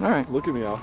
All right. Look at me, Alex.